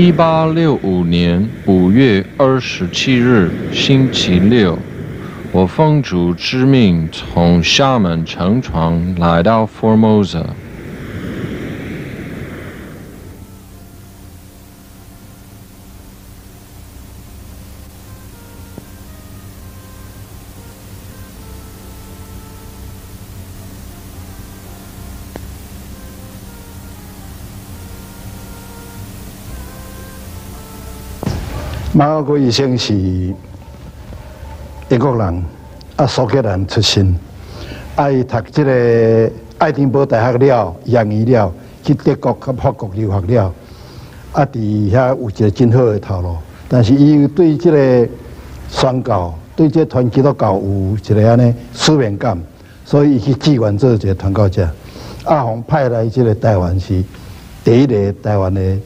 一八六五年五月二十七日，星期六，我奉主之命从厦门乘船来到 Formosa。马尔国医生是英国人，啊，苏格兰出身，啊，伊读这个爱丁堡大学了，洋医了，去德国、去法国留学了，啊，伫遐有一个真好的头路，但是伊对这个宣教、对这团结督教有一个安尼使命感，所以伊去志愿做一个传教者。阿宏派来这个台湾是第一个台湾的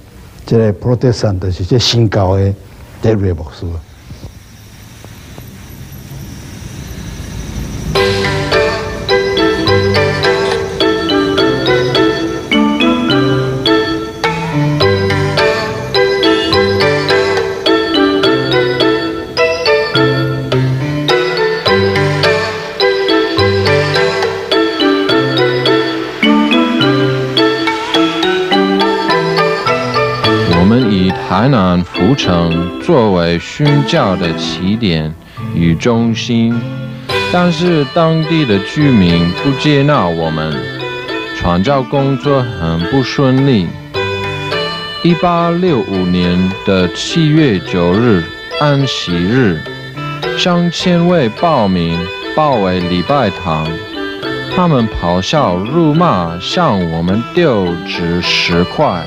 这个 Protestant，就是这新教的。第一城作为宣教的起点与中心，但是当地的居民不接纳我们，传教工作很不顺利。一八六五年的七月九日安息日，上千位报名包围礼拜堂，他们咆哮辱骂，向我们丢掷石块。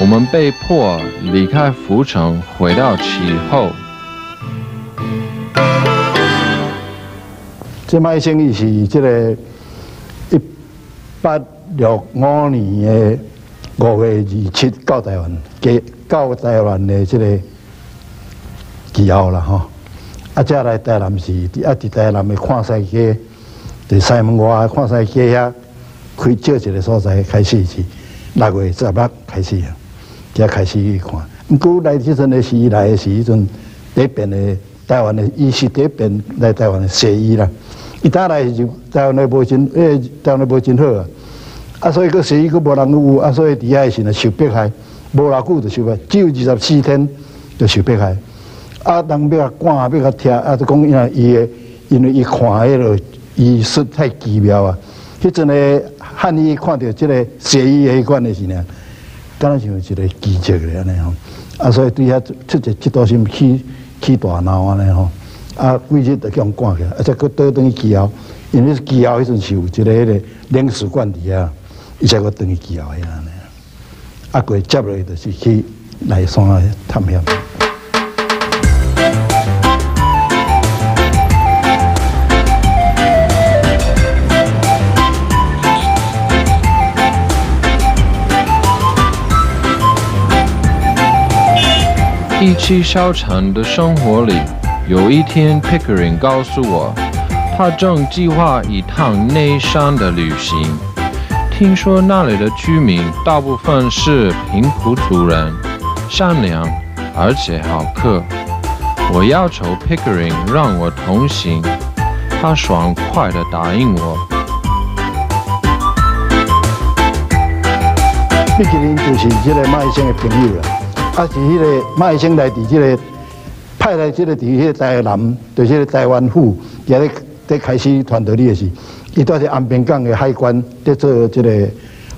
我们被迫离开浮城，回到其后。这卖生意是这个一八六五年的五月二七到台湾，给到台湾的这个记号了哈。啊，再来台南是啊，伫台南的矿西街，伫西门外矿西街遐开借一个所在开始是六月十八开始。才开始去看，毋过来即阵的是来的是迄阵第一遍的台湾的，伊是第一遍来台湾的西医啦。伊打来就台湾的无真，诶，台湾的无真好啊。啊，所以个西医个无人有，啊，所以伫遐是呢受迫害，无偌久就受迫，只有二十四天就受迫害。啊，人要甲赶，要甲贴，啊，就讲因为伊的，因为伊看迄个医术太奇妙啊。迄阵的汉医看到即个西医迄款的是呢。敢若像一个奇迹咧安尼吼，啊，所以对遐出一一道心起起大闹安尼吼，啊，规日就叫人赶起来，而且佫倒转去记号，因为记号迄阵是有一个迄个领事馆伫遐，伊才佫转去记号遐安尼，啊，过接落去就是去内山探险。意气消沉的生活里，有一天，Pickering 告诉我，他正计划一趟内山的旅行。听说那里的居民大部分是平埔族人，善良而且好客。我要求 Pickering 让我同行，他爽快地答应我。Pickering 就是这个麦先的朋友了。啊，是迄个马医生来伫即个派来即个伫迄个台南，对即个台湾府，也咧在开始传道理的是，伊在是安平港的海关在做即个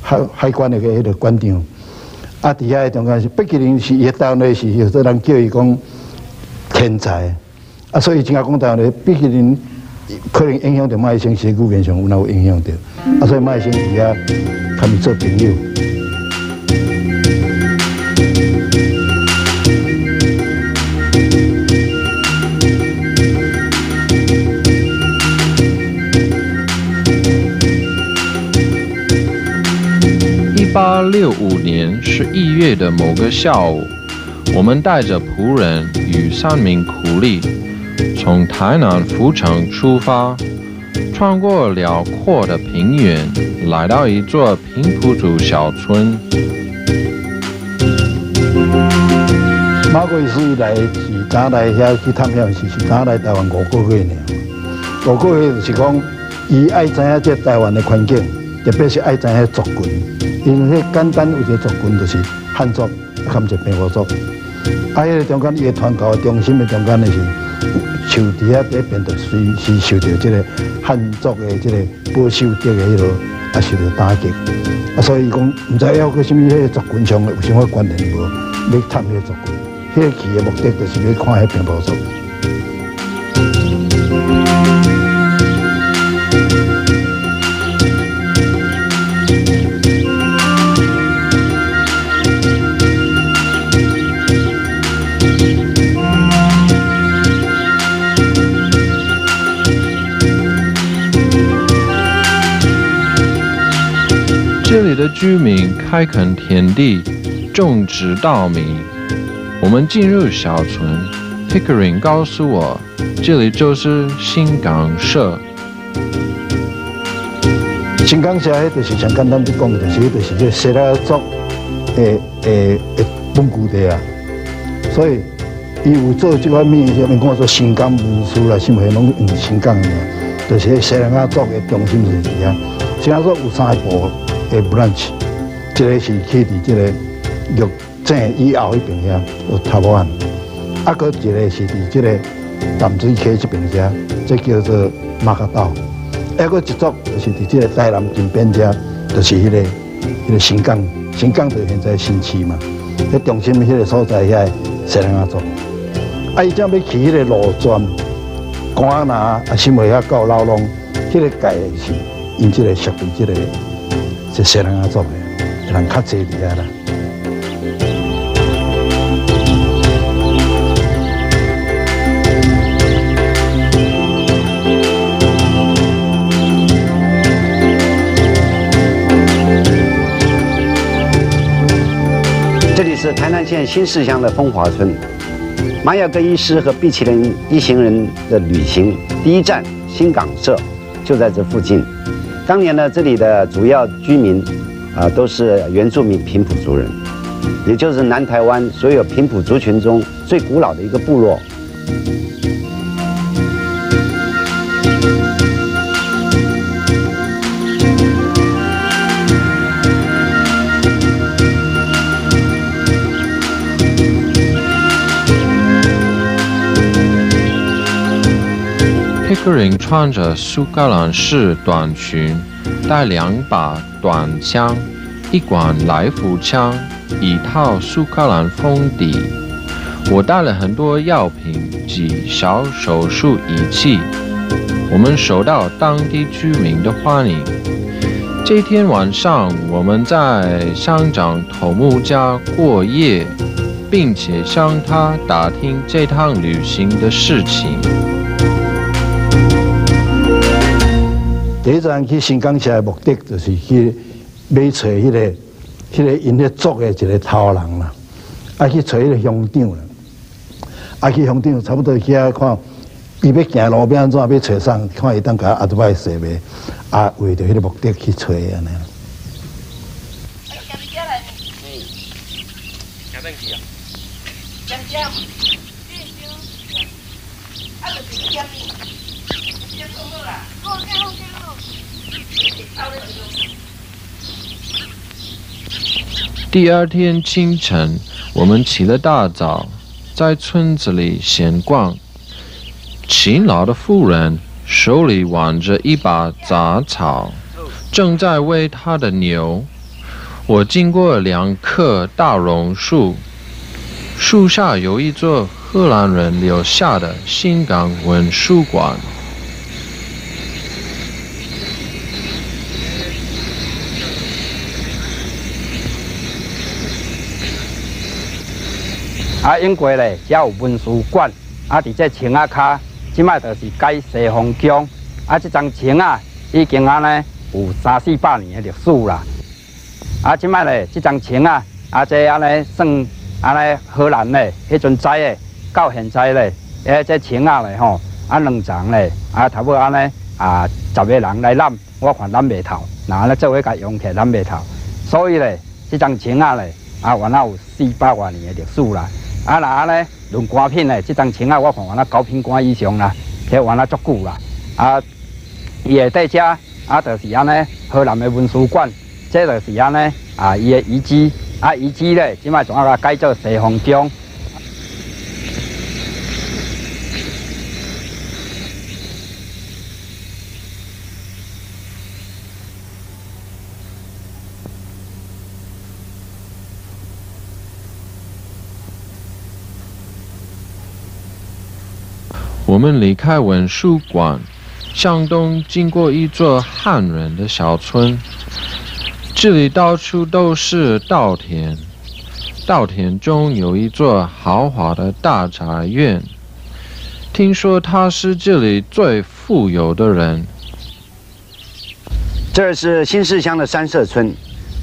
海海关的个迄个关长。啊，伫遐中间是毕竟是伊台湾的是有人叫伊讲天才。啊，所以真正讲台湾的毕竟可能影响到马医生，身骨健上有哪有影响到？啊，所以马医生伫遐他们做朋友。八六五年十一月的某个下午，我们带着仆人与三名苦力，从台南福城出发，穿过辽阔的平原，来到一座平埔族小村。马贵斯来是早来遐去探险时，是早来台湾五个月呢。五个月是讲，伊爱知影这台湾的环境，特别是爱知影族群，因为迄简单有一个族群就是汉族，含一平埔族。啊，迄个中间伊个传教中心的中间的是，受伫遐第一边就是是受到这个汉族的这个保守的迄落，啊受到打击。啊，所以讲，毋知要个什么迄个族群上有什么关联无？要探迄个族群，迄个去的目的就是要看迄平埔族。的居民开垦田地，种植稻米。我们进入小村，Pickering 告诉我，这里就是新港社。新港社迄就是像简单的讲，就是迄就是个西拉族诶诶诶本居地啊。所以伊有做即款物，啥物讲做新港文书啦，什么拢用新港的，就是西拉族的中心是伫啊。西拉族有三部。诶，branch，这个是去伫这个玉井以后迄边遐，有塔木岸。啊，搁一个是伫这个淡水溪这边遐，这叫做马卡岛。啊，搁一座就是伫这个台南近边遮，就是迄个迄个新港，新港就现在新市嘛。迄中心迄个所在遐，西人阿族。啊，伊将要去迄个路转，关哪啊，新会遐到老龙，迄个界是因这个属于这个。是西人阿做的，人较济伫遐啦。这里是台南县新市乡的风华村，马雅各医师和毕奇林一行人的旅行第一站新港社就在这附近。当年呢，这里的主要居民，啊，都是原住民平埔族人，也就是南台湾所有平埔族群中最古老的一个部落。个人穿着苏格兰式短裙，带两把短枪，一管来福枪，一套苏格兰风笛。我带了很多药品及小手术仪器。我们受到当地居民的欢迎。这天晚上，我们在乡长头目家过夜，并且向他打听这趟旅行的事情。第一站去新港社的目的，就是去买找迄个、迄个因咧做的一个头人啦，啊去找迄个乡长啦，啊去乡长差不多去遐看，伊要行路要安怎要找上，看伊当甲阿多拜谁未，啊为着迄个目的去找安尼。第二天清晨，我们起了大早，在村子里闲逛。勤劳的妇人手里挽着一把杂草，正在喂她的牛。我经过两棵大榕树，树下有一座荷兰人留下的新港文书馆。啊，永过咧，也有文书馆。啊，伫这墙啊卡，即摆就是改西方宫。啊，这张墙啊，已经安尼有三四百年的历史啦。啊，即摆咧，这张墙啊，啊，这安尼算安尼荷兰咧，迄阵栽的，到现在咧，诶，这墙啊咧吼，啊两层咧，啊，差不多安尼啊，十个人来揽，我看揽袂透，然后咧做伙甲用起揽袂透。所以咧，这张墙啊咧，啊，原来有四百多年的历史啦。啊那呢论歌品呢，这张青啊我看完了九品官以上啦，摕完了足久啦。啊，伊的底遮啊，就是安尼河南的文殊馆，这就是安尼啊，伊的遗址啊，遗址咧，即摆仲要改做西方宫。们离开文殊馆，向东经过一座汉人的小村，这里到处都是稻田，稻田中有一座豪华的大宅院，听说他是这里最富有的人。这是新市乡的三社村，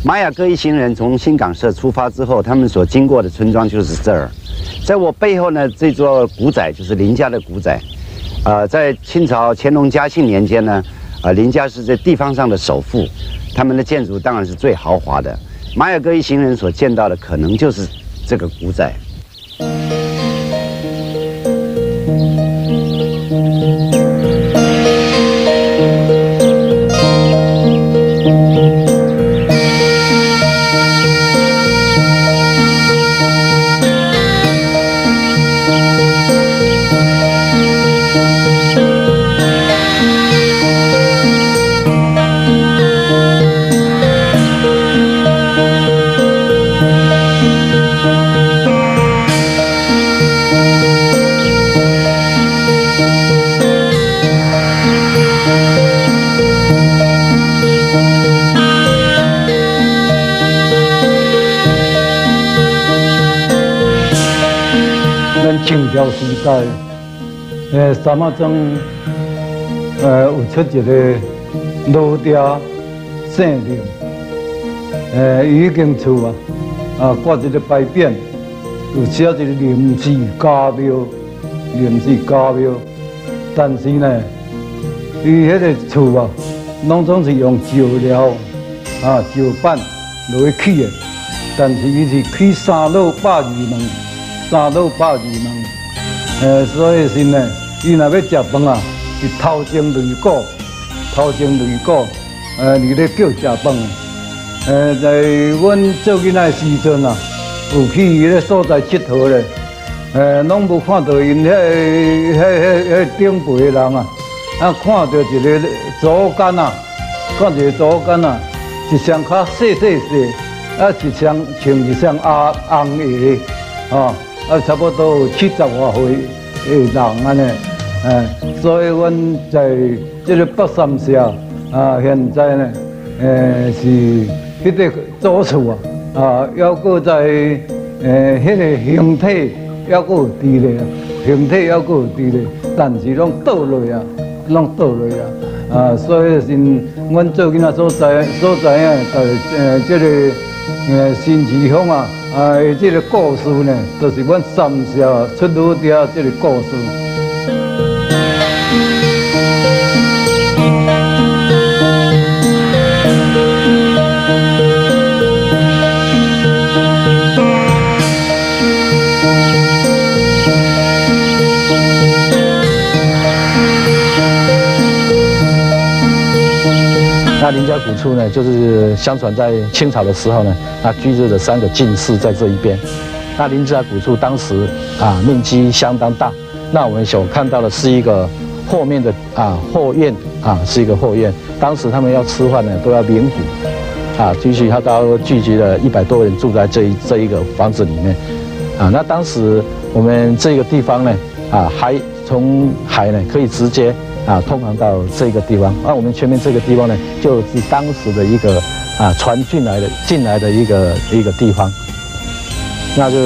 玛雅哥一行人从新港社出发之后，他们所经过的村庄就是这儿。在我背后呢，这座古宅就是林家的古宅。呃，在清朝乾隆嘉庆年间呢，啊，林家是在地方上的首富，他们的建筑当然是最豪华的。马雅哥一行人所见到的，可能就是这个古宅。时代，诶，三马庄，诶，有出一个老爹姓林，诶，伊已经厝啊，啊，挂一个牌匾，有写一个林氏家庙，林氏家庙。但是呢，伊迄个厝啊，拢总是用石料啊，石板来起的，但是伊是起三楼百二门。三楼百二门，诶，所以是呢，伊若要食饭啊，是头前擂鼓，头前擂鼓，诶，你咧叫食饭，诶，在阮做囡仔时阵啊，有去伊个所在佚佗咧，诶，拢无看到因迄、迄、迄、迄顶辈的人啊，啊，看到一个竹竿啊，看一个竹竿啊，一双较细细细，啊，一双穿一双红红鞋，啊。啊，差不多有七十外岁的人安尼，诶，所以阮在这个北三峡啊，现在呢，诶是迄个祖厝啊，啊，还搁在诶迄个形体还搁有伫咧，形体还搁有伫咧，但是拢倒落啊，拢倒落啊，啊，所以是阮做囡仔所在所在啊，在诶这个诶新奇乡啊。啊，这个故事呢，就是阮三峡出老爹这个故事。那林家古厝呢，就是相传在清朝的时候呢，那居住的三个进士在这一边。那林家古厝当时啊面积相当大，那我们所看到的是一个后面的啊后院啊是一个后院。当时他们要吃饭呢，都要鸣鼓啊，聚集他都聚集了一百多人住在这一这一个房子里面啊。那当时我们这个地方呢啊还从海呢可以直接。啊，通航到这个地方，那我们前面这个地方呢，就是当时的一个啊船进来的进来的一个一个地方。那就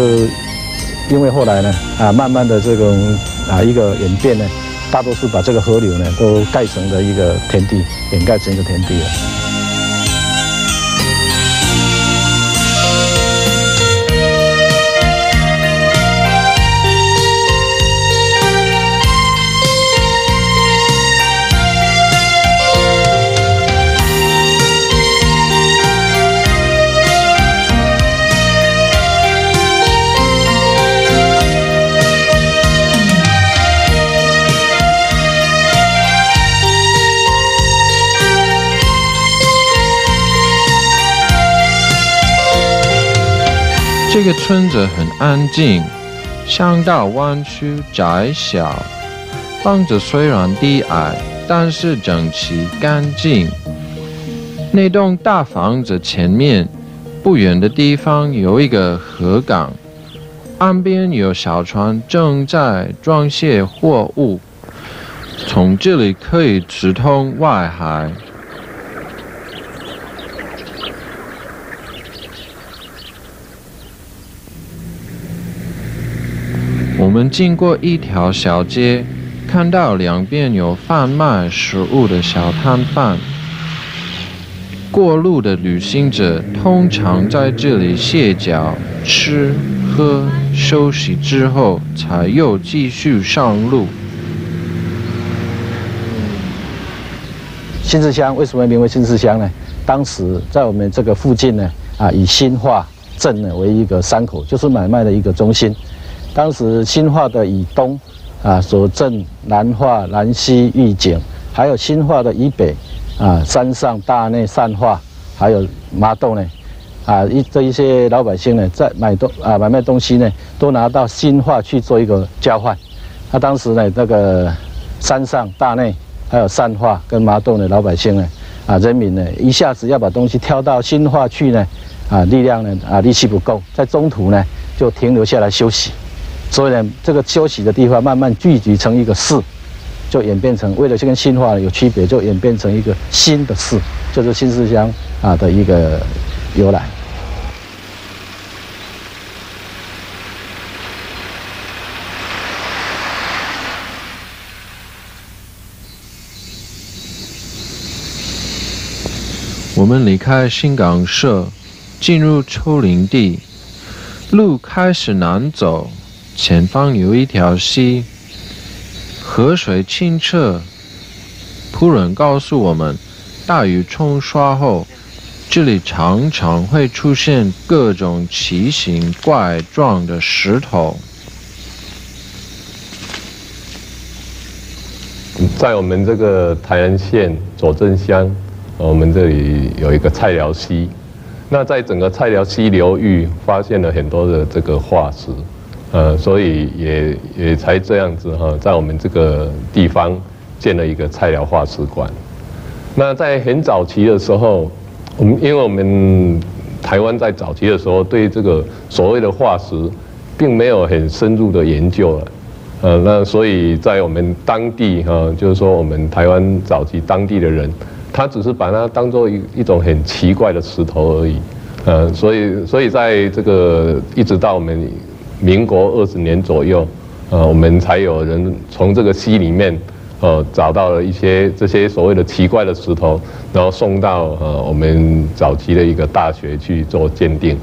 因为后来呢，啊慢慢的这种啊一个演变呢，大多数把这个河流呢都盖成了一个田地，掩盖成一个田地了。这个村子很安静，巷道弯曲窄小，房子虽然低矮，但是整齐干净。那栋大房子前面不远的地方有一个河港，岸边有小船正在装卸货物，从这里可以直通外海。我们经过一条小街，看到两边有贩卖食物的小摊贩。过路的旅行者通常在这里歇脚、吃喝、休息之后，才又继续上路。新市乡为什么名为新市乡呢？当时在我们这个附近呢，啊，以新化镇呢为一个山口，就是买卖的一个中心。当时新化的以东，啊，所镇南化、南溪、玉井，还有新化的以北。啊，山上大内善化，还有麻豆呢，啊一这一些老百姓呢，在买东啊买卖东西呢，都拿到新化去做一个交换。那当时呢，那个山上大内还有善化跟麻豆的老百姓呢，啊人民呢，一下子要把东西挑到新化去呢，啊力量呢啊力气不够，在中途呢就停留下来休息。所以呢，这个休息的地方慢慢聚集成一个市。就演变成为了去跟新化有区别，就演变成一个新的市，就是新市乡啊的一个由来。我们离开新港社，进入丘陵地，路开始难走，前方有一条溪。河水清澈，仆人告诉我们，大雨冲刷后，这里常常会出现各种奇形怪状的石头。在我们这个台南县左镇乡，我们这里有一个菜寮溪，那在整个菜寮溪流域发现了很多的这个化石。呃，所以也也才这样子哈，在我们这个地方建了一个菜鸟化石馆。那在很早期的时候，我们因为我们台湾在早期的时候对这个所谓的化石，并没有很深入的研究了。呃，那所以在我们当地哈，就是说我们台湾早期当地的人，他只是把它当做一一种很奇怪的石头而已。呃，所以所以在这个一直到我们。民国二十年左右，呃，我们才有人从这个溪里面，呃，找到了一些这些所谓的奇怪的石头，然后送到呃我们早期的一个大学去做鉴定，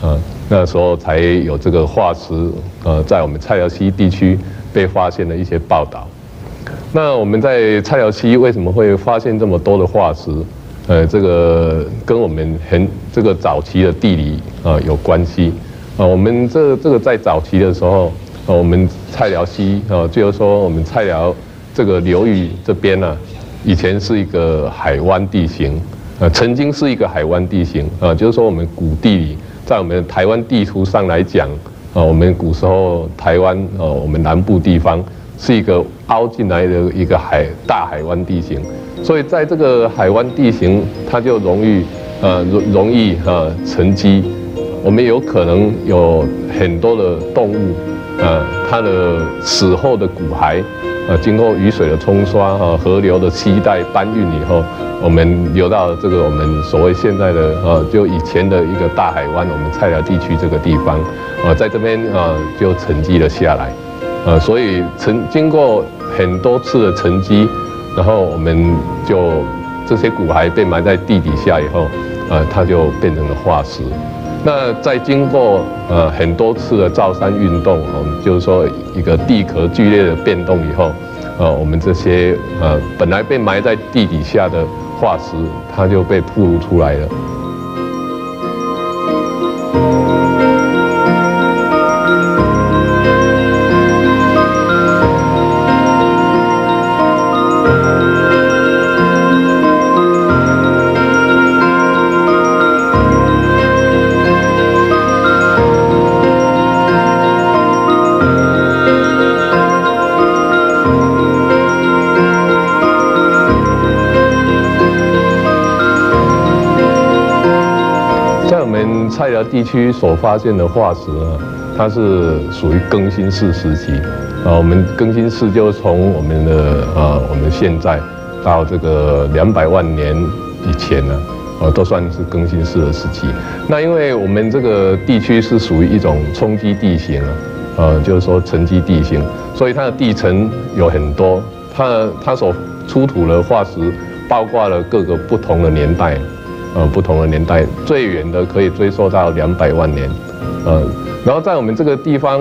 呃，那时候才有这个化石，呃，在我们蔡瑶溪地区被发现的一些报道。那我们在蔡瑶溪为什么会发现这么多的化石？呃，这个跟我们很这个早期的地理啊有关系。啊，我们这这个在早期的时候，啊，我们菜寮溪啊，就是说我们菜寮这个流域这边呢，以前是一个海湾地形，呃，曾经是一个海湾地形，啊，就是说我们古地理在我们台湾地图上来讲，啊，我们古时候台湾啊，我们南部地方是一个凹进来的一个海大海湾地形，所以在这个海湾地形，它就容易呃容容易啊沉积。我们有可能有很多的动物，呃，它的死后的骨骸，呃，经过雨水的冲刷和，河流的期待搬运以后，我们流到这个我们所谓现在的呃，就以前的一个大海湾，我们菜寮地区这个地方，呃，在这边啊就沉积了下来，呃，所以沉经过很多次的沉积，然后我们就这些骨骸被埋在地底下以后，呃，它就变成了化石。那在经过呃很多次的造山运动，我们，就是说一个地壳剧烈的变动以后，呃，我们这些呃本来被埋在地底下的化石，它就被暴露出来了。我们菜寮地区所发现的化石呢，它是属于更新世时期。啊，我们更新世就从我们的啊，我们现在到这个两百万年以前呢，呃，都算是更新世的时期。那因为我们这个地区是属于一种冲积地形啊，呃，就是说沉积地形，所以它的地层有很多，它它所出土的化石包括了各个不同的年代。呃，不同的年代，最远的可以追溯到两百万年，呃，然后在我们这个地方，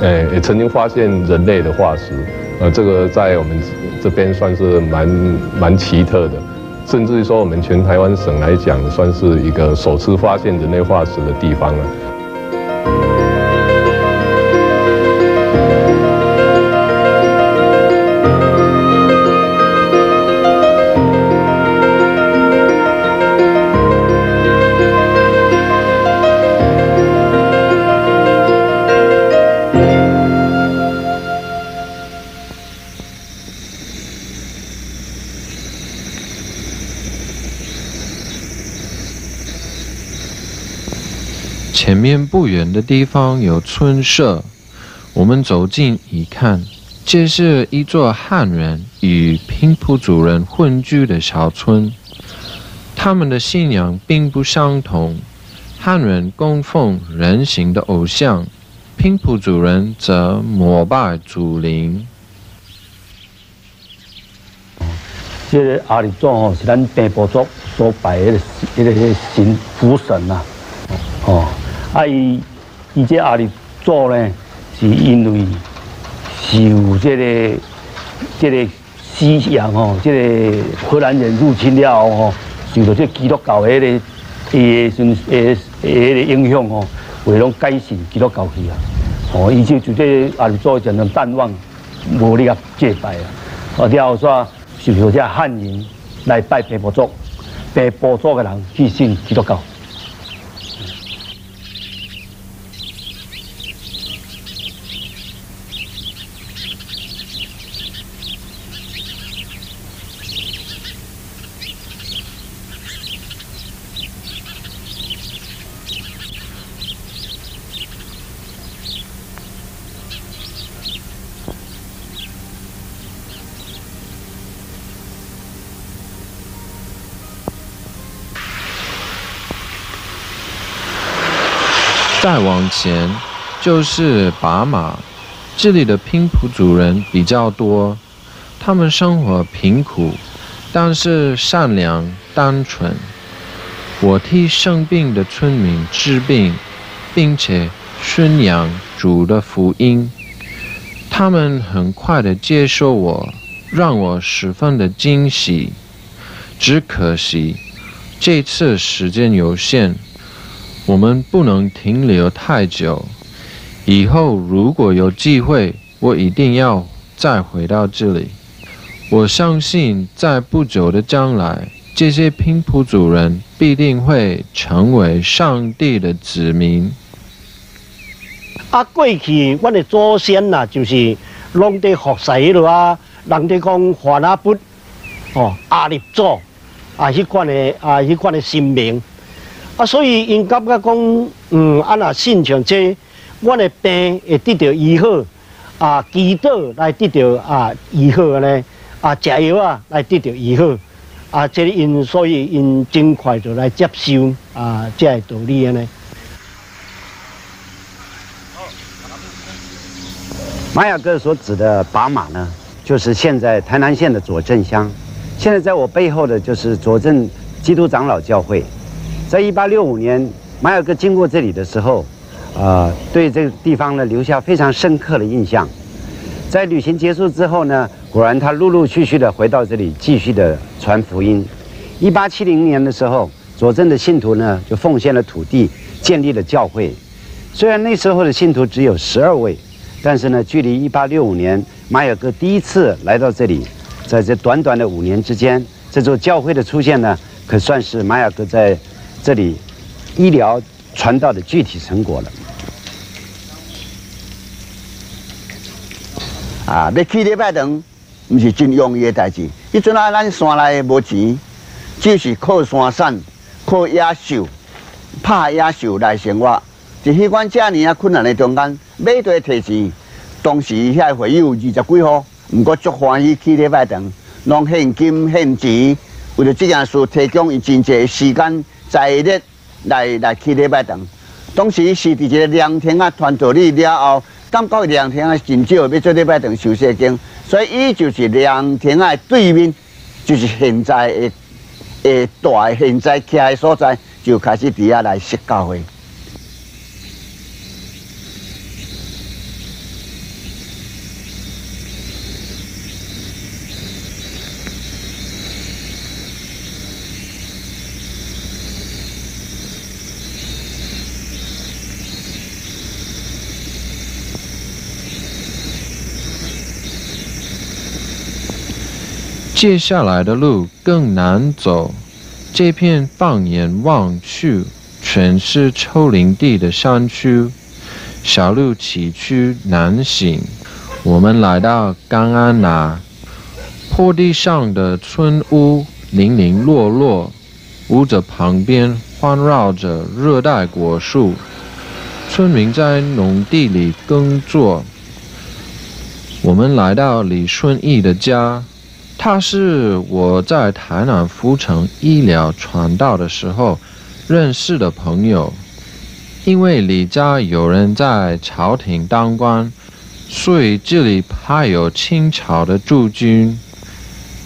呃，也曾经发现人类的化石，呃，这个在我们这边算是蛮蛮奇特的，甚至于说我们全台湾省来讲，算是一个首次发现人类化石的地方了。的地方有村舍，我们走近一看，这是一座汉人与平埔族人混居的小村。他们的信仰并不相同，汉人供奉人形的偶像，平埔族人则膜拜祖灵。这个阿里祖吼是咱平埔族所拜的一个神福神呐，哦。啊，伊伊这阿里做呢，是因为受这个这个西洋哦，这个荷兰人入侵了后吼，受到这基督教的个伊个诶诶个影响哦，为拢改信基督教去啊。哦，伊就就这阿里做成淡忘无力啊祭拜啊。啊，了后煞受到这汉人来拜白婆祖，白婆祖的人去信基督教。再往前就是把马，这里的拼埔族人比较多，他们生活贫苦，但是善良单纯。我替生病的村民治病，并且宣扬主的福音，他们很快的接受我，让我十分的惊喜。只可惜这次时间有限。我们不能停留太久。以后如果有机会，我一定要再回到这里。我相信，在不久的将来，这些拼埔族人必定会成为上帝的子民。啊，过去我的祖先呐，就是拢在服侍迄落啊，人哋讲华那不哦阿立祖啊，迄款的啊，迄款的神明。啊，所以因感觉讲，嗯，啊那信像这，我的病会得到医好，啊，祈祷来得到啊医好呢，啊，食药啊来得到医好，啊，这因所以因尽快就来接受啊，这个道理呢。玛雅哥所指的把马呢，就是现在台南县的左镇乡。现在在我背后的就是左镇基督长老教会。在一八六五年，马雅哥经过这里的时候，啊，对这个地方呢留下非常深刻的印象。在旅行结束之后呢，果然他陆陆续续的回到这里，继续的传福音。一八七零年的时候，佐证的信徒呢就奉献了土地，建立了教会。虽然那时候的信徒只有十二位，但是呢，距离一八六五年马尔哥第一次来到这里，在这短短的五年之间，这座教会的出现呢，可算是马尔哥在。这里医疗传道的具体成果了。啊，要去礼拜堂，不是真容易的代志。迄阵啊，咱山内无钱，就是靠山产、靠野兽拍野兽来生活。在迄款遮尔啊困难的中间，买地摕钱，当时遐会友二十几号，毋过足欢喜去礼拜堂，拢现金现钱，为了这件事提供伊真济时间财力来来去礼拜堂。当时是伫一个凉亭啊传道理了后，感觉凉亭啊真少要做礼拜堂受洗经，所以伊就是凉亭的对面，就是现在的诶大现在徛的所在，就开始伫遐来设教会。接下来的路更难走，这片放眼望去，全是丘陵地的山区，小路崎岖难行。我们来到甘安那，坡地上的村屋零零落落，屋子旁边环绕着热带果树，村民在农地里耕作。我们来到李顺义的家。他是我在台南福城医疗传道的时候认识的朋友，因为李家有人在朝廷当官，所以这里派有清朝的驻军。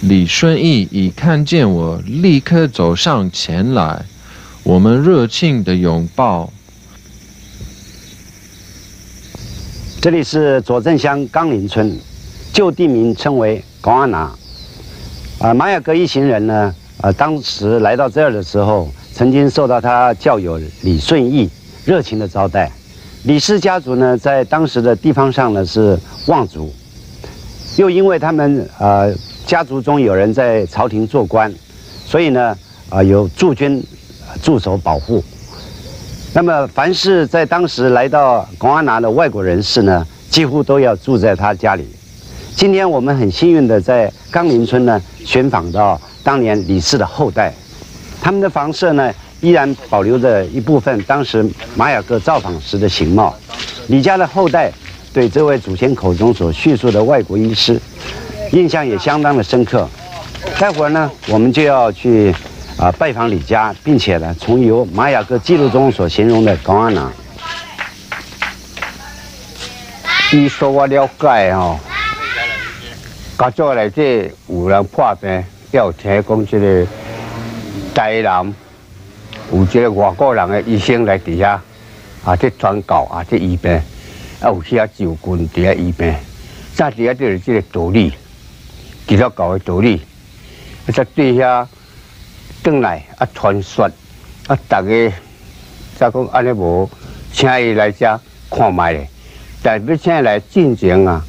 李顺义一看见我，立刻走上前来，我们热情的拥抱。这里是左镇乡冈林村，旧地名称为广安南。啊，玛雅各一行人呢，啊，当时来到这儿的时候，曾经受到他教友李顺义热情的招待。李氏家族呢，在当时的地方上呢是望族，又因为他们啊家族中有人在朝廷做官，所以呢啊有驻军驻守保护。那么凡是在当时来到公安拿的外国人士呢，几乎都要住在他家里。今天我们很幸运的在冈林村呢寻访到当年李氏的后代，他们的房舍呢依然保留着一部分当时玛雅各造访时的形貌。李家的后代对这位祖先口中所叙述的外国医师印象也相当的深刻。待会儿呢，我们就要去啊拜访李家，并且呢从由玛雅各记录中所形容的高安娜。据说我了解哦。家族内底有人破病，也有听讲这个台南有这个外国人的医生来底下，啊，这传教啊，这医病，啊，有些就近底下医病，再底下就是这个道理，基督教的道理，啊，在底下转来啊传说，啊，大家再讲安尼无，请伊来遮看卖咧，但要请伊来进前啊，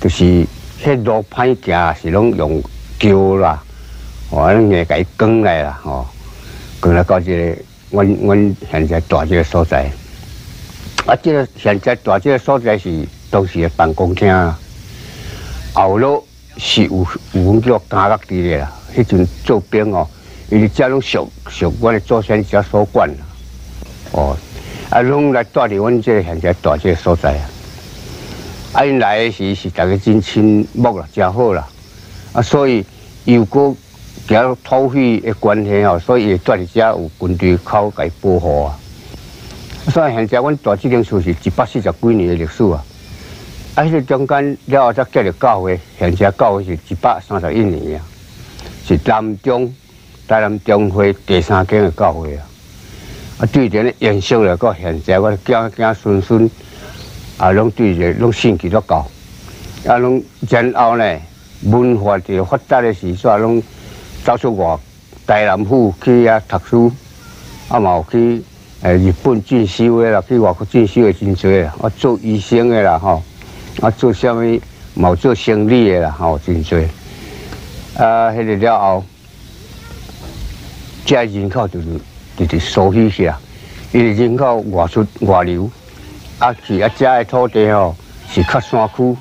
就是。迄路歹行是拢用桥啦，哦，用硬伊扛来啦，吼，扛来到这个，阮阮现在住这个所在，啊，这个现在住这个所在是当时的办公厅啊，后路是有有阮叫监狱地咧啦，迄阵做兵哦，因为遮拢属属阮的祖先遮所管啦，哦，啊，拢来住伫阮即个现在住这个所在啊。啊，因来的时是大家真亲睦啦，真好啦。啊，所以又过交土匪的关系哦，所以会住伫遮有军队靠伊保护啊。所以现在阮住这间厝是一百四十几年的历史啊。啊，迄个中间了后才建立教会，现在教会是一百三十一年啊，是南中台南中会第三间的教会啊。啊，对前延续来到现在，我囝囝孙孙。啊，拢对着拢兴趣都高，啊，拢然后呢，文化就发达的时阵，拢走出外大南府去遐读书，啊，嘛有去诶日本进修的啦，去外国进修的真多啊，做医生的啦，吼，啊，做啥物，冇做生理的啦，吼，真多。啊，迄个了后，这人口就是就是缩起去啊，因为人口外出外流。啊，去啊，遮的土地吼是较山区，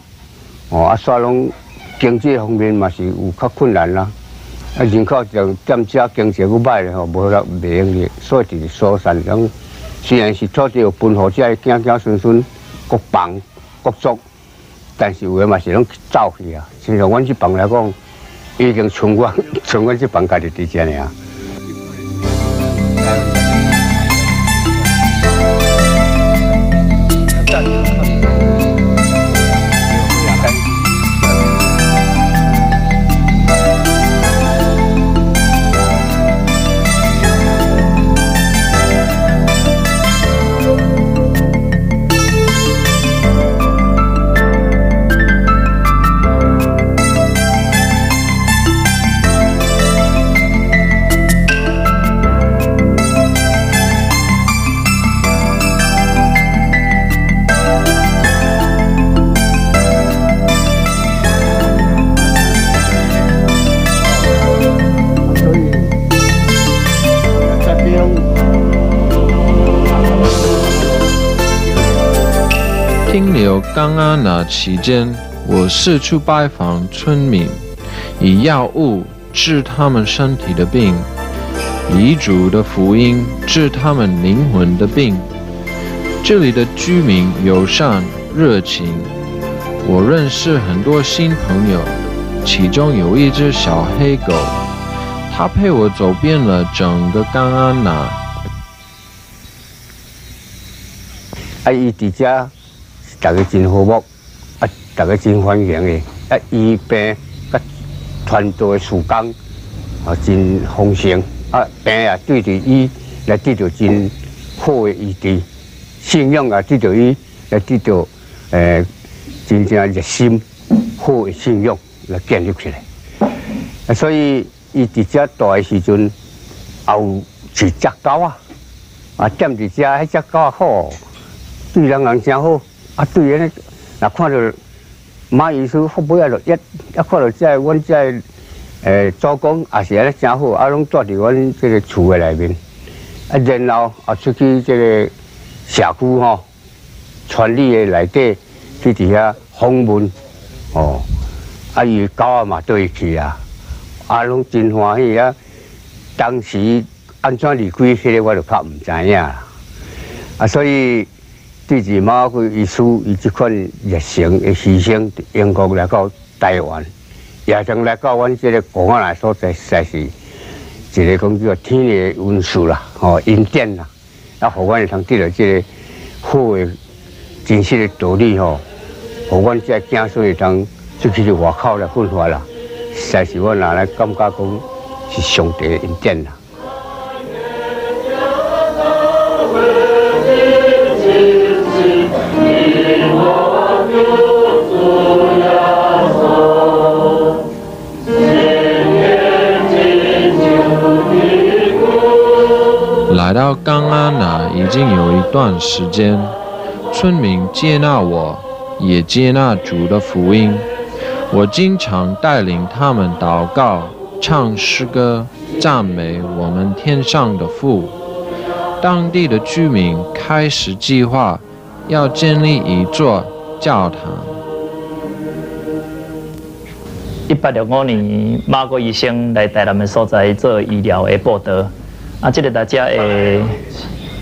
哦，啊，所以拢经济方面嘛是有较困难啦。啊，人口就店家经济佫歹咧吼，无了袂用哩，所以就是疏散。种虽然是土地有分好，只行行顺顺，各房各族，但是有诶嘛是拢走去啊。像阮这房来讲，已经存阮存阮这房家己伫遮尔。刚刚那期间，我四处拜访村民，以药物治他们身体的病，以主的福音治他们灵魂的病。这里的居民友善热情，我认识很多新朋友，其中有一只小黑狗，它陪我走遍了整个刚安那。阿姨伫遮。大家真和睦，啊，大家真欢迎的，啊，医病甲团队的曙光，啊，真丰盛，啊，病啊对着伊来得到真好的医治，信仰啊对着伊来得到诶真正热心好的信仰来建立起来，啊，所以伊伫遮大的时阵，也有是只狗啊，啊，踮伫遮迄只狗好，对人人真好。啊，对个，那看到马医师服务也落一，一看到即个阮即个诶做工也是安尼真好，啊，拢住伫阮即个厝诶内面，啊，然后啊出去即个社区吼，村里诶内底去伫遐访问，哦，啊，伊狗啊嘛对去啊，啊，拢真欢喜啊。当时安怎离开迄个，我就较毋知影，啊，所以。对住马贵医师以这款热诚的牺牲，英国来到台湾，也从来到阮这个国外来所在，实在是一个讲叫天的运数啦，吼恩典啦，啊，互阮通得到即个好的真实的道理吼，互阮这子孙会通出去外口来奋发啦，实在是阮拿来感觉讲是上帝的恩典啦。刚安那已经有一段时间，村民接纳我，也接纳主的福音。我经常带领他们祷告、唱诗歌、赞美我们天上的父。当地的居民开始计划要建立一座教堂。一八六五年，马国医生来台南的所在做医疗的报道。啊，这个大家诶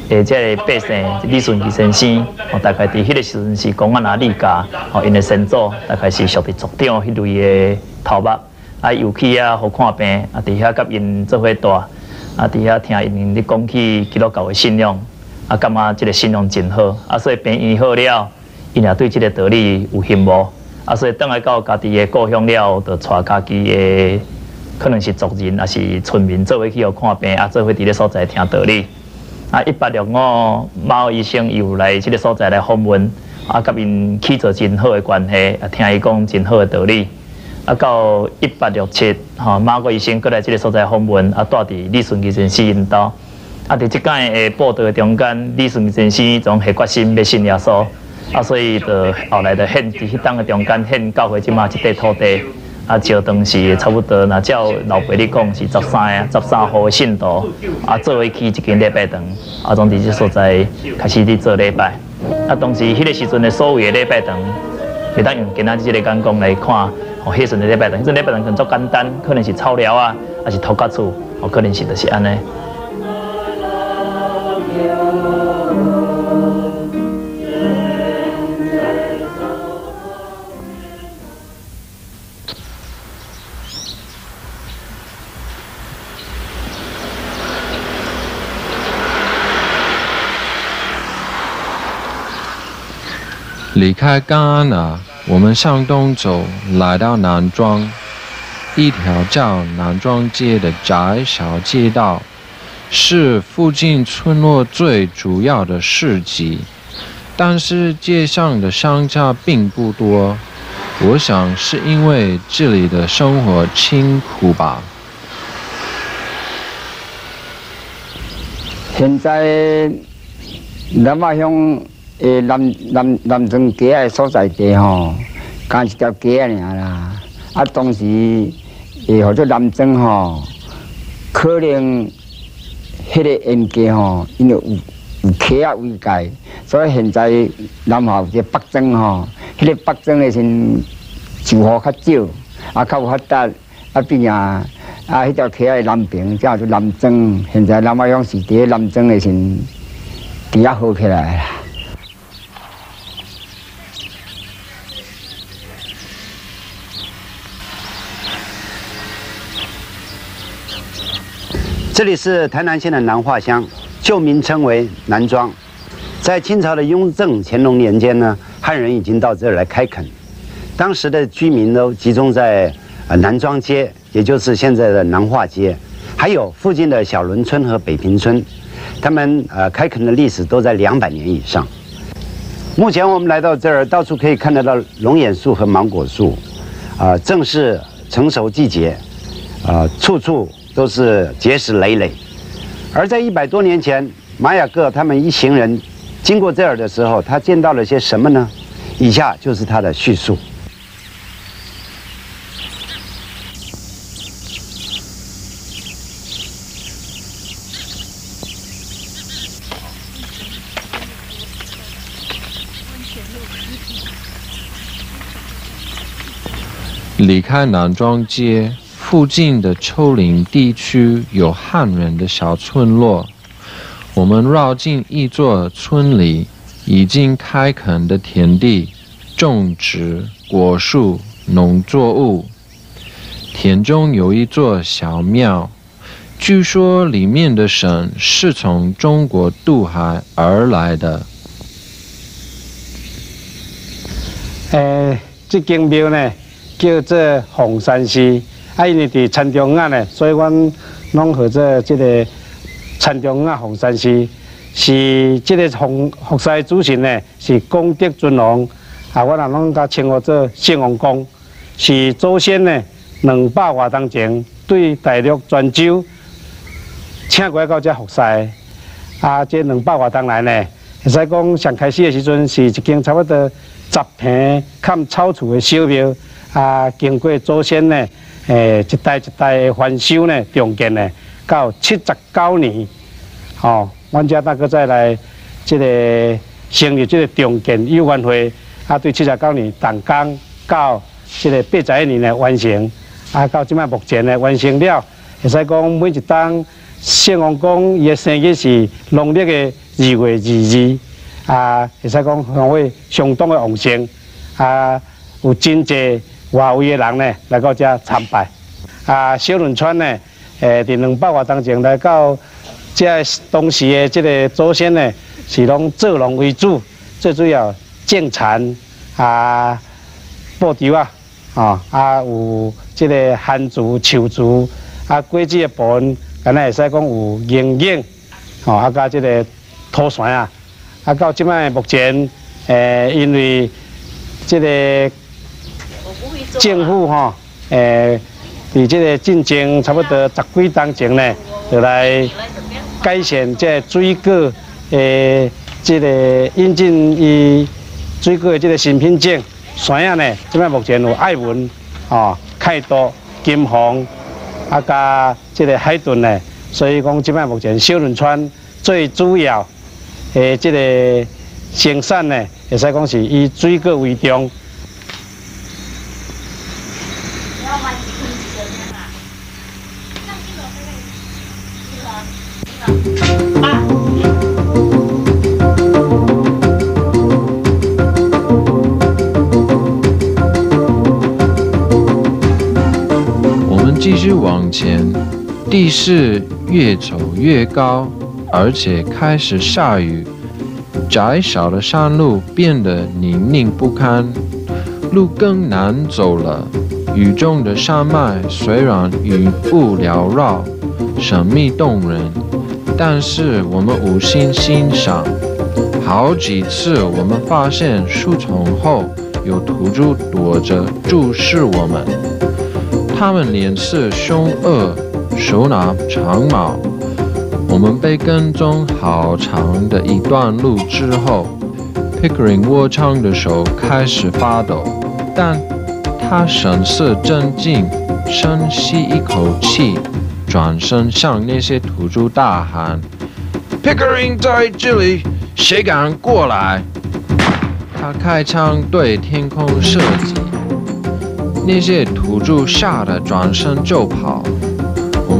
诶，这个百姓李顺基先生，哦，大概伫迄个时阵是公安啊李家，哦，因的先祖大概是属于族长迄类的头目，啊，尤其啊好看病，啊，伫遐甲因做伙住，啊，伫遐听因咧讲起基督教的信仰，啊，感觉即个信仰真好，啊，所以病医好了，因也对即个道理有羡慕，啊，所以等来到家己的故乡了，就带家己的。可能是族人，也是村民，做伙去互看病，啊，做伙伫咧所在听道理。啊，一八六五毛医生又来即个所在来访问，啊，甲因起做真好的关系，啊，听伊讲真好的道理。啊，到一八六七，吼，马国医生过来即个所在访问，啊，住伫李顺基先生因兜。啊，伫即间诶报道中间，李顺基先生总下决心要信耶稣，啊，所以就后来就献伫迄档的中间献教会即马一块土地。啊，照当时差不多，那照老辈你讲是十三啊，十三号的信徒啊，做为起一间礼拜堂，啊，从伫这所在开始伫做礼拜。啊，当时迄个时阵的所谓的礼拜堂，会当用今仔日这个眼光来看，哦，迄阵的礼拜堂，迄阵礼拜堂可能做简单，可能是草料啊，啊，是土家厝，哦，可能是就是安尼。离开甘那，我们向东走，来到南庄，一条叫南庄街的窄小街道，是附近村落最主要的市集。但是街上的商家并不多，我想是因为这里的生活清苦吧。现在南马乡。诶，南南南庄街的所在地吼，干一条街尔啦。啊，当时诶，或者南庄吼，可能迄个沿街吼，因为有有溪啊为界，所以现在南华有个北庄吼，迄个北庄诶是就雨较少，啊较有发达，啊变啊啊，迄条溪诶南边叫做南庄，现在南华乡是伫南庄诶是比较好起来啦。这里是台南县的南化乡，旧名称为南庄。在清朝的雍正、乾隆年间呢，汉人已经到这儿来开垦。当时的居民都集中在呃南庄街，也就是现在的南化街，还有附近的小仑村和北平村。他们呃开垦的历史都在两百年以上。目前我们来到这儿，到处可以看得到龙眼树和芒果树，啊，正是成熟季节，啊，处处。都是结实累累，而在一百多年前，玛雅各他们一行人经过这儿的时候，他见到了些什么呢？以下就是他的叙述。离开南庄街。附近的丘陵地区有汉人的小村落，我们绕进一座村里已经开垦的田地，种植果树、农作物。田中有一座小庙，据说里面的神是从中国渡海而来的。诶，这间庙呢，叫做红山寺。啊，因为伫田中央呢，所以阮拢号做即个田中央红山寺，是即个红佛山主神呢，是功德尊王，啊，我人拢甲称呼做圣王公，是祖先呢两百外当前对大陆泉州请过来到这佛山，啊，这两百外当来呢，会使讲上开始的时阵是一间差不多十平砍草厝的小庙，啊，经过祖先呢。诶，一代一代的翻修呢，重建呢，到七十九年，吼，阮家大哥再来这个成立这个重建友缘会，啊，对七十九年动工到这个八十一年呢完成，啊，到即摆目前呢完成了，会使讲每一档圣王公伊的生日是农历的二月二日，啊，会使讲香会相当的旺盛，啊，有真济。外围的人呢，来到这参拜。啊，小轮川呢，诶，伫两百外当前来到这当时的这个祖先呢，是拢做农为主，最主要种田啊、播稻啊，啊啊有这个旱竹、秋竹啊，果子的部分，敢若会使讲有营养，哦，啊加这个土山啊，啊到即摆目前，诶，因为这个。政府哈，诶，伫这个进前差不多十几当前呢，就来改善这水果诶，这个引进伊水果的这个新品种。山啊呢，即摆目前有爱文、哦，凯多、金黄，啊加这个海顿呢，所以讲即摆目前小轮川最主要诶，这个生产呢，会使讲是以水果为重。地势越走越高，而且开始下雨。窄小的山路变得泥泞不堪，路更难走了。雨中的山脉虽然云雾缭绕，神秘动人，但是我们无心欣赏。好几次，我们发现树丛后有土著躲着注视我们，他们脸色凶恶，手拿长矛。我们被跟踪好长的一段路之后，Pickering 握枪的手开始发抖，但他神色镇静，深吸一口气，转身向那些土著大喊：“Pickering 在这里！”谁敢过来？他开枪对天空射击，那些土著吓得转身就跑。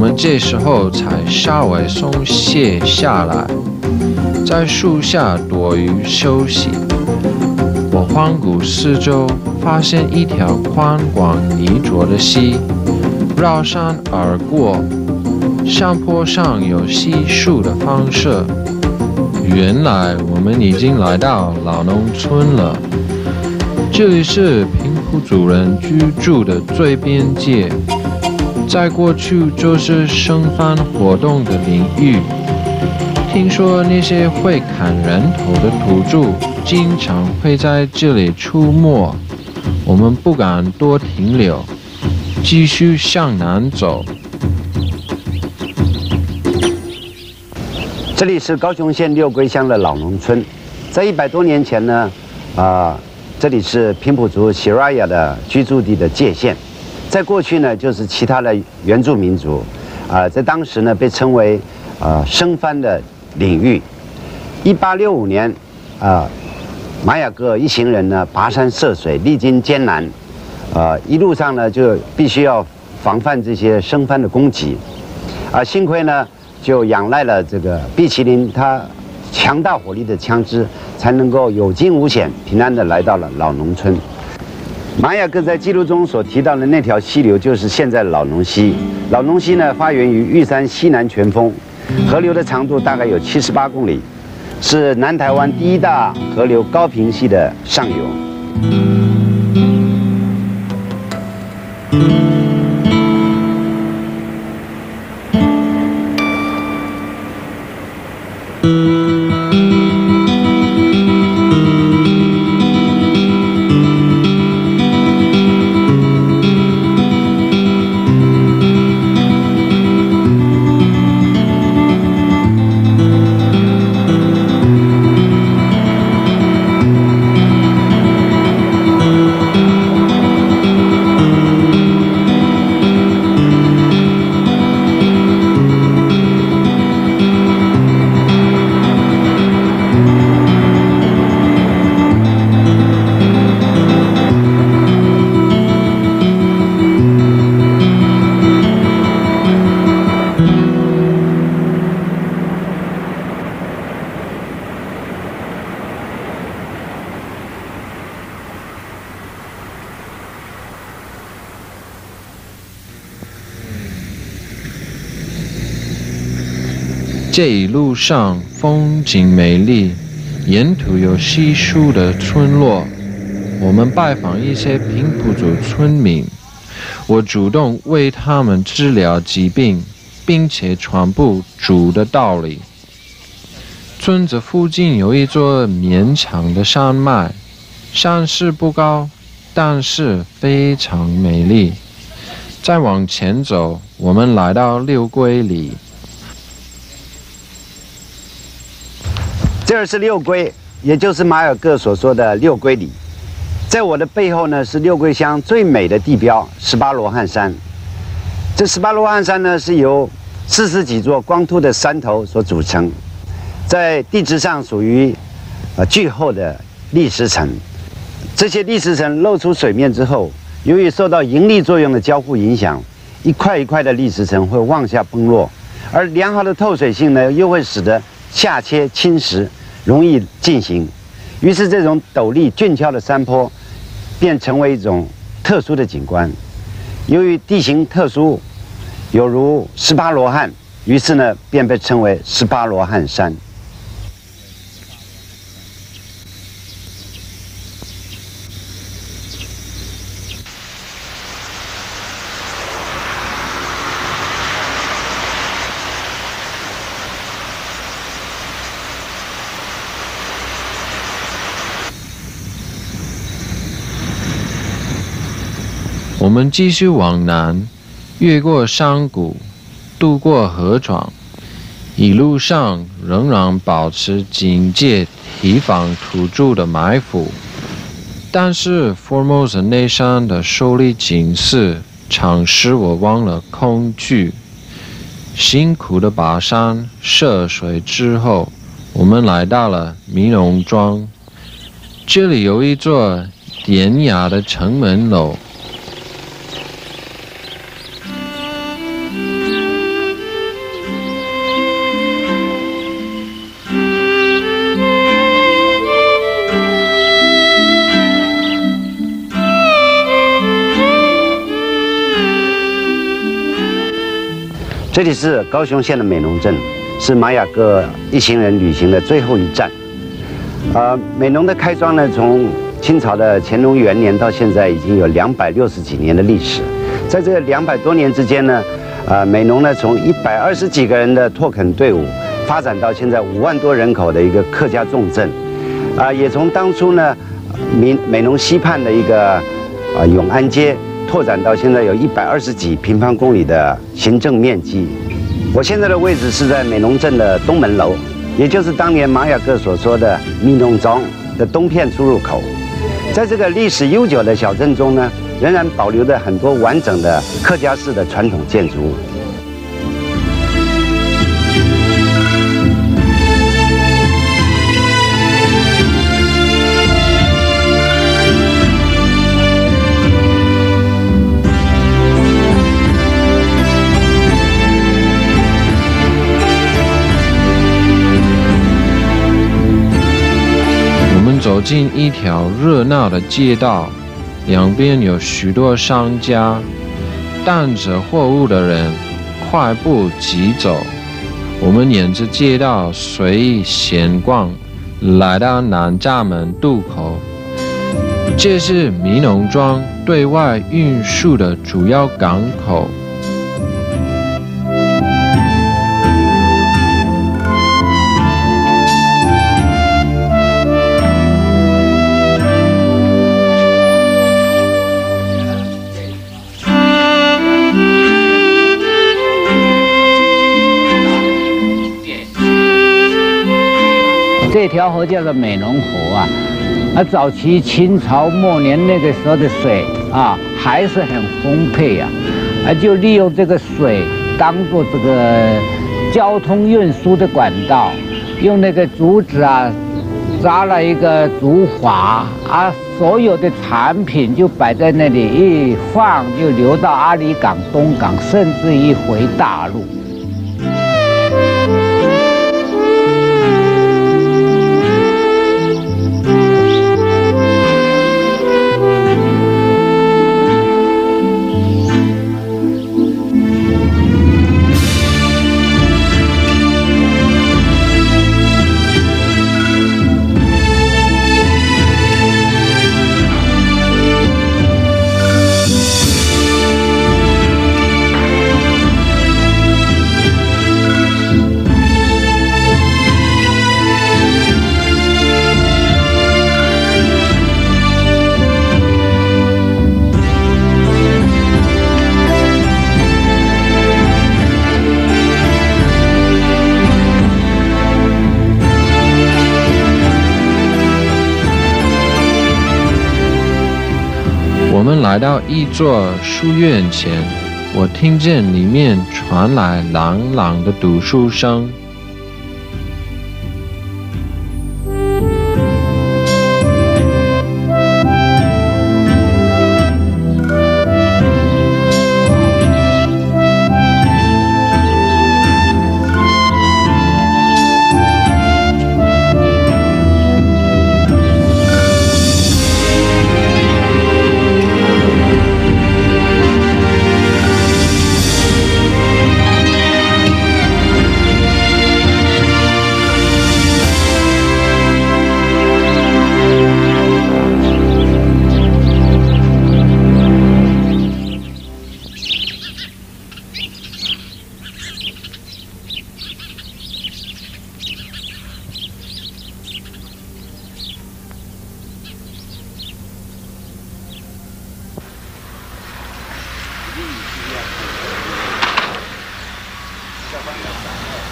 我们这时候才稍微松懈下来，在树下躲雨休息。我环顾四周，发现一条宽广泥浊的溪，绕山而过，山坡上有稀疏的放射。原来我们已经来到老农村了，这里是平埔族人居住的最边界，在过去就是生番活动的领域。听说那些会砍人头的土著经常会在这里出没，我们不敢多停留，继续向南走。这里是高雄县六龟乡的老农村，在一百多年前呢，啊，这里是平埔族西拉雅的居住地的界限，在过去呢，就是其他的原住民族，啊，在当时呢，被称为啊生番的领域。一八六五年，啊，玛雅各一行人呢，跋山涉水，历经艰难，啊，一路上呢，就必须要防范这些生番的攻击，啊，幸亏呢。就仰赖了这个毕麒麟他强大火力的枪支，才能够有惊无险、平安的来到了老农村。玛雅各在记录中所提到的那条溪流，就是现在的老农溪。老农溪呢，发源于玉山西南全峰，河流的长度大概有七十八公里，是南台湾第一大河流高平溪的上游。这一路上风景美丽，沿途有稀疏的村落。我们拜访一些平埔族村民，我主动为他们治疗疾病，并且传播主的道理。村子附近有一座绵长的山脉，山势不高，但是非常美丽。再往前走，我们来到六龟里。这儿是六龟，也就是马尔各所说的六龟里。在我的背后呢，是六龟乡最美的地标——十八罗汉山。这十八罗汉山呢，是由四十几座光秃的山头所组成，在地质上属于呃巨厚的砾石层。这些砾石层露出水面之后，由于受到引力作用的交互影响，一块一块的砾石层会往下崩落，而良好的透水性呢，又会使得下切侵蚀。容易进行，于是这种陡立峻峭的山坡，便成为一种特殊的景观。由于地形特殊，有如十八罗汉，于是呢，便被称为十八罗汉山。我们继续往南，越过山谷，渡过河床，一路上仍然保持警戒，提防土著的埋伏。但是 Formosa 内山的秀丽景色，常使我忘了恐惧。辛苦的跋山涉水之后，我们来到了迷农庄。这里有一座典雅的城门楼。这里是高雄县的美浓镇，是玛雅各一行人旅行的最后一站。呃，美浓的开庄呢，从清朝的乾隆元年到现在，已经有两百六十几年的历史。在这两百多年之间呢，呃，美浓呢，从一百二十几个人的拓垦队伍，发展到现在五万多人口的一个客家重镇。啊，也从当初呢，美美浓西畔的一个啊永安街。拓展到现在有一百二十几平方公里的行政面积。我现在的位置是在美浓镇的东门楼，也就是当年马雅各所说的密农庄的东片出入口。在这个历史悠久的小镇中呢，仍然保留着很多完整的客家式的传统建筑物。进一条热闹的街道，两边有许多商家，担着货物的人快步疾走。我们沿着街道随意闲逛，来到南闸门渡口，这是迷农庄对外运输的主要港口。这条河叫做美浓河啊，啊，早期清朝末年那个时候的水啊，还是很丰沛啊，啊，就利用这个水当做这个交通运输的管道，用那个竹子啊，扎了一个竹筏啊，所有的产品就摆在那里一放，就流到阿里港、东港，甚至于回大陆。一座书院前，我听见里面传来朗朗的读书声。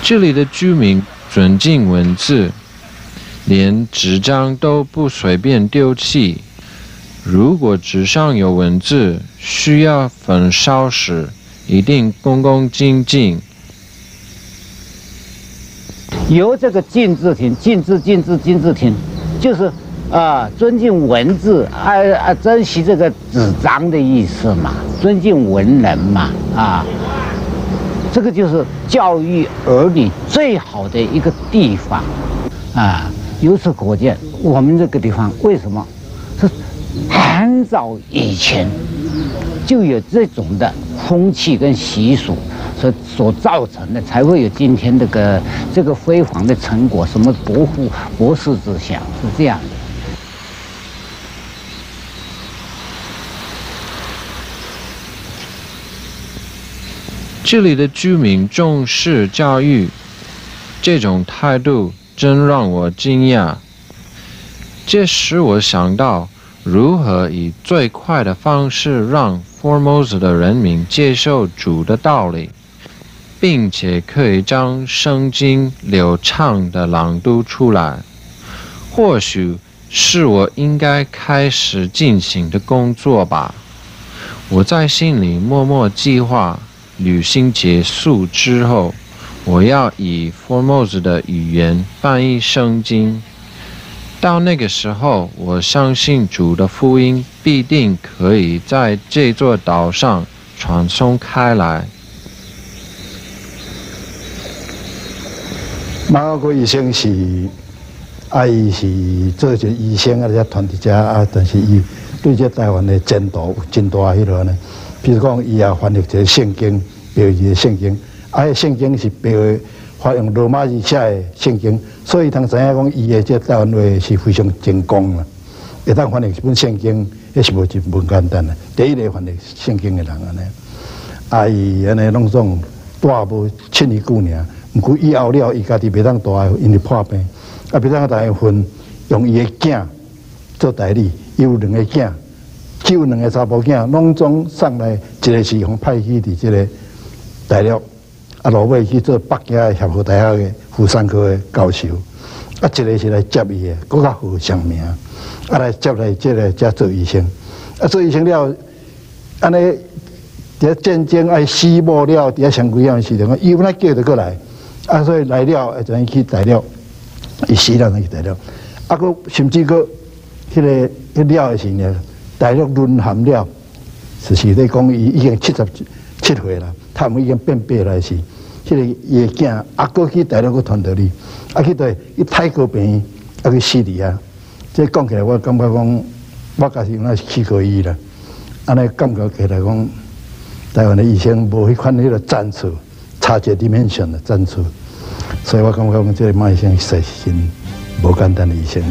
这里的居民尊敬文字，连纸张都不随便丢弃。如果纸上有文字需要焚烧时，一定恭恭敬敬。由这个禁字亭，禁字禁字禁字亭，就是啊，尊敬文字，啊啊，珍惜这个纸张的意思嘛，尊敬文人嘛，啊，这个就是教育儿女最好的一个地方，啊，由此可见，我们这个地方为什么是？很早以前就有这种的风气跟习俗，所所造成的，才会有今天这个这个辉煌的成果，什么博富博士之享是这样的。这里的居民重视教育，这种态度真让我惊讶。这使我想到。如何以最快的方式让 Formosa 的人民接受主的道理，并且可以将圣经流畅的朗读出来？或许是我应该开始进行的工作吧。我在心里默默计划，旅行结束之后，我要以 Formos 的语言翻译圣经。到那个时候，我相信主的福音必定可以在这座岛上传送开来。马国医生是，啊，伊是做一个医生啊，只传递者啊，但是伊对这台湾的前途有真大迄落呢。比如讲，伊也翻译一个圣经，标一个圣经，啊，圣经是标。发用罗马字写的圣经，所以通知影讲，伊的这台湾话是非常成功啦。会当翻译一本圣经，也是无真无简单的。第一个翻译圣经的人安尼，啊，伊安尼拢总大无七年久尔，毋过以后了，伊家己袂当大，因为破病，啊，袂当大分用伊的囝做代理，伊有两个囝，有两个查甫囝，拢总送来，一个是用派去伫即个大陆。啊，落尾去做北京协和大学的妇产科的教授，啊，一个是来接伊的，搁较好上名，啊，来接来即个才做医生，啊，做医生了，安尼伫战争爱死无了，伫上几样时阵，伊本来叫着过来，啊，所以来了，会怎去大陆，伊死了才去大陆，啊，搁甚至搁迄个迄了的时阵，大陆沦陷了，就是咧讲伊已经七十七岁了，他们已经变白了是。迄个伊个囝阿哥去大陆去传道理，啊去对伊太过病，啊去死哩啊！这讲起来，我感觉讲，我家是那是去过伊啦。安尼感觉起来讲，台湾的医生无迄款迄个战术，差一里面上的战术，所以我感觉讲，这个马医生实在是真无简单的医生。